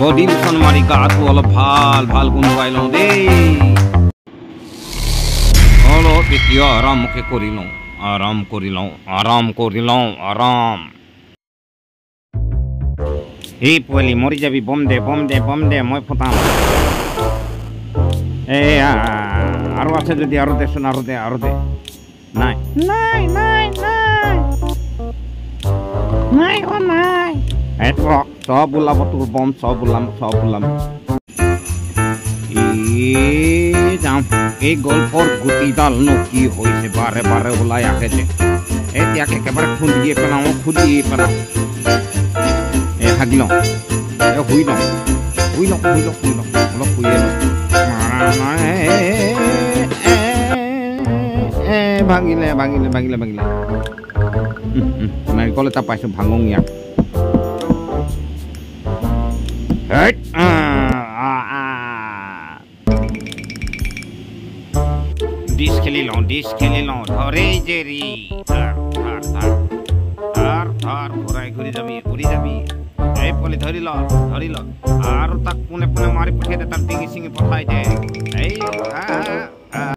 লোচন মাৰি গাটো অলপ ভালো ভালো গোন্ধোৱাই লওঁ দেই অলপ এতিয়া আৰামকে কৰি লওঁ আৰাম কৰি লওঁ আৰাম কৰি লওঁ আৰাম এই পোৱালি মৰি যাবি বম দে বম দে বম দে মই ফুটাম। এই আৰু আছে যদি আৰু দেচোন আৰু দে আৰু দে। নাই। নাই নাই নাই। নাই অ নাই। এইটো চব ওলাব তোৰ বম চব ওলাম চব ওলাম এই গল্পৰ গুটিডালনো কি হৈছে বাৰে বাৰে ওলাই আহে যে এতিয়াকে একেবাৰে খুন্দিয়ে পেলাওঁ খুন্দিয়ে পেলাওঁ এই হাগি লওঁ এই শুই লওঁ শুই লওঁ শুই লওঁ শুই লওঁ অলপ লওঁ এ, ভাঙিলে ভাঙিলে ভাঙিলে ভাঙিলে। নাৰিকল এটা পাইছোঁ ভাঙোং লওঁ ধৰে আৰু তাক পোনে পোনে মাৰি তাৰ ডিঙি চিঙি